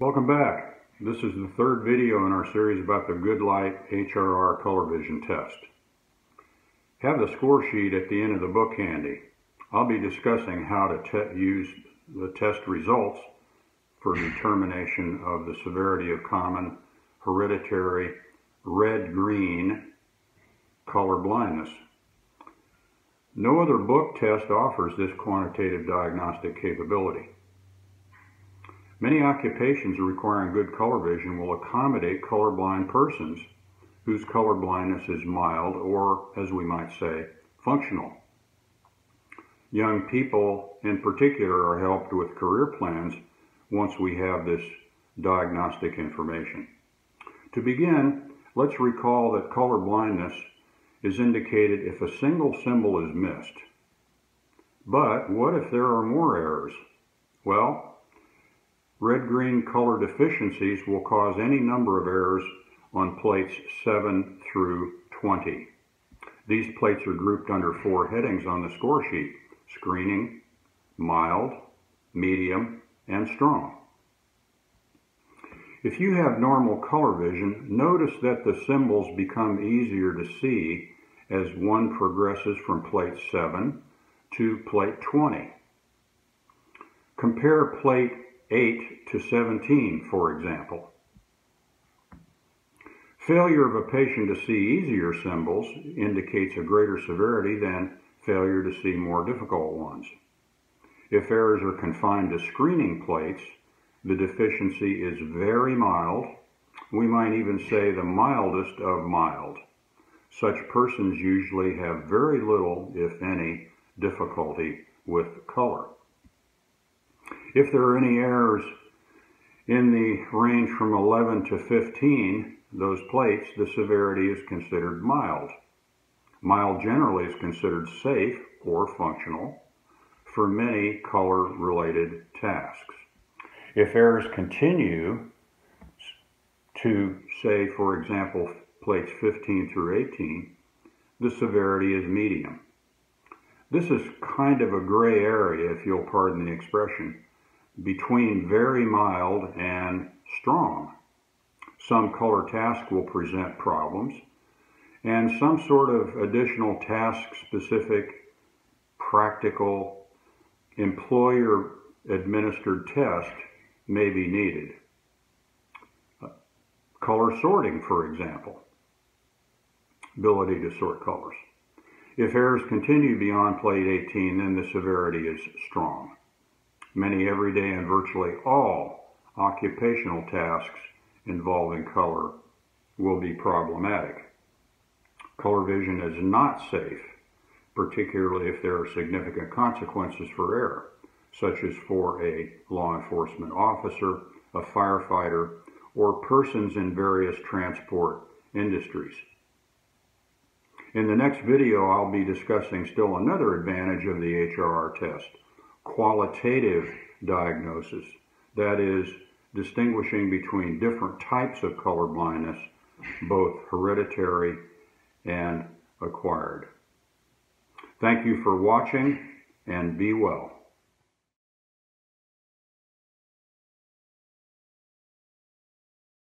Welcome back. This is the third video in our series about the Good-Lite HRR color vision test. Have the score sheet at the end of the book handy. I'll be discussing how to use the test results for determination of the severity of common hereditary red-green color blindness. No other book test offers this quantitative diagnostic capability. Many occupations requiring good color vision will accommodate colorblind persons whose color blindness is mild or, as we might say, functional. Young people in particular are helped with career plans once we have this diagnostic information. To begin, let's recall that color blindness is indicated if a single symbol is missed. But what if there are more errors? Well, Red-green color deficiencies will cause any number of errors on plates 7 through 20. These plates are grouped under four headings on the score sheet, screening, mild, medium, and strong. If you have normal color vision, notice that the symbols become easier to see as one progresses from plate 7 to plate 20. Compare plate 8 to 17, for example. Failure of a patient to see easier symbols indicates a greater severity than failure to see more difficult ones. If errors are confined to screening plates, the deficiency is very mild. We might even say the mildest of mild. Such persons usually have very little, if any, difficulty with color. If there are any errors in the range from 11 to 15, those plates, the severity is considered mild. Mild generally is considered safe or functional for many color-related tasks. If errors continue to, say, for example, plates 15 through 18, the severity is medium. This is kind of a gray area, if you'll pardon the expression, between very mild and strong. Some color task will present problems, and some sort of additional task-specific, practical, employer-administered test may be needed. Color sorting, for example, ability to sort colors. If errors continue beyond plate 18, then the severity is strong. Many everyday and virtually all occupational tasks involving color will be problematic. Color vision is not safe, particularly if there are significant consequences for error, such as for a law enforcement officer, a firefighter, or persons in various transport industries. In the next video, I'll be discussing still another advantage of the HRR test, qualitative diagnosis. That is, distinguishing between different types of color blindness, both hereditary and acquired. Thank you for watching and be well.